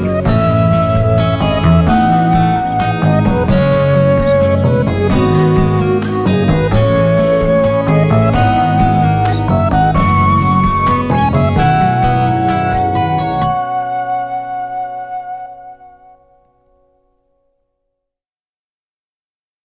Bye.